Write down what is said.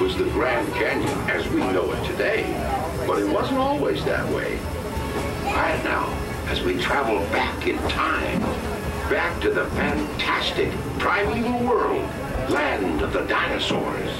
was the Grand Canyon as we know it today, but it wasn't always that way. Right now, as we travel back in time, back to the fantastic primeval world, land of the dinosaurs.